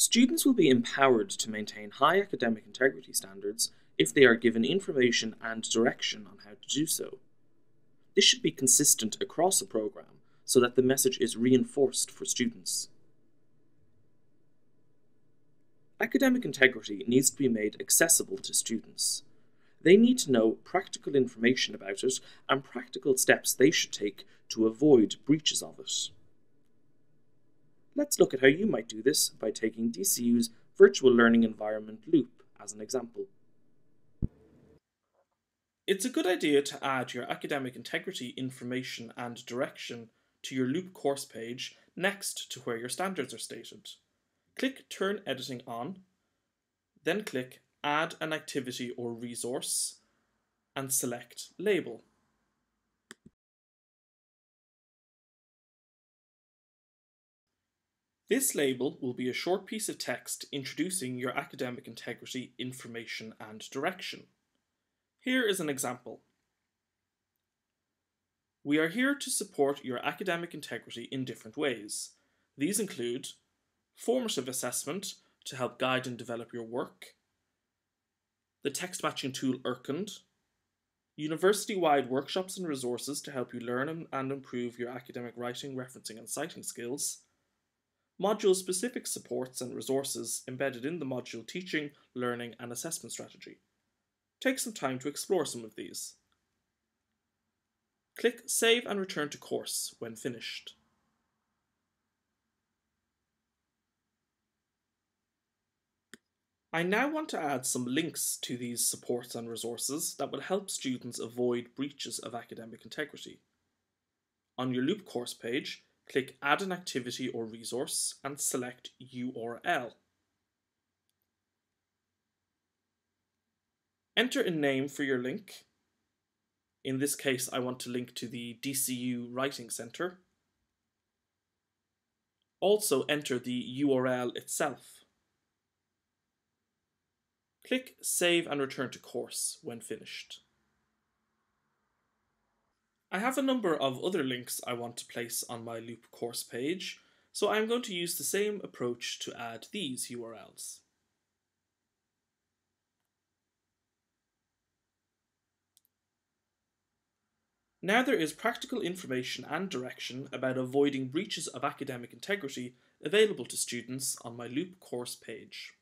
Students will be empowered to maintain high academic integrity standards if they are given information and direction on how to do so. This should be consistent across a program so that the message is reinforced for students. Academic integrity needs to be made accessible to students. They need to know practical information about it and practical steps they should take to avoid breaches of it. Let's look at how you might do this by taking DCU's virtual learning environment Loop as an example. It's a good idea to add your academic integrity information and direction to your Loop course page next to where your standards are stated. Click Turn Editing on, then click Add an activity or resource, and select Label. This label will be a short piece of text introducing your academic integrity information and direction. Here is an example. We are here to support your academic integrity in different ways. These include formative assessment to help guide and develop your work, the text matching tool Urkund, university-wide workshops and resources to help you learn and improve your academic writing, referencing and citing skills, module-specific supports and resources embedded in the module teaching, learning and assessment strategy. Take some time to explore some of these. Click Save and return to course when finished. I now want to add some links to these supports and resources that will help students avoid breaches of academic integrity. On your Loop course page, click Add an activity or resource and select URL. Enter a name for your link. In this case, I want to link to the DCU Writing Centre. Also enter the URL itself. Click Save and return to course when finished. I have a number of other links I want to place on my Loop course page, so I'm going to use the same approach to add these URLs. Now there is practical information and direction about avoiding breaches of academic integrity available to students on my Loop course page.